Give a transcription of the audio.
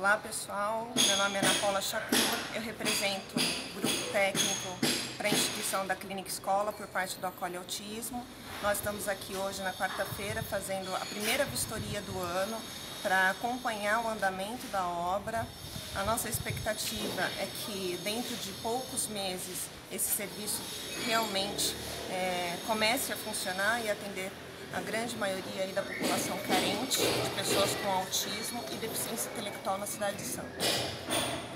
Olá pessoal, meu nome é Ana Paula Chacur, eu represento o grupo técnico para a instituição da Clínica Escola por parte do Acolhe Autismo. Nós estamos aqui hoje na quarta-feira fazendo a primeira vistoria do ano para acompanhar o andamento da obra. A nossa expectativa é que dentro de poucos meses esse serviço realmente é, comece a funcionar e atender a grande maioria da população carente, de pessoas com autismo e deficiência intelectual na cidade de Santos.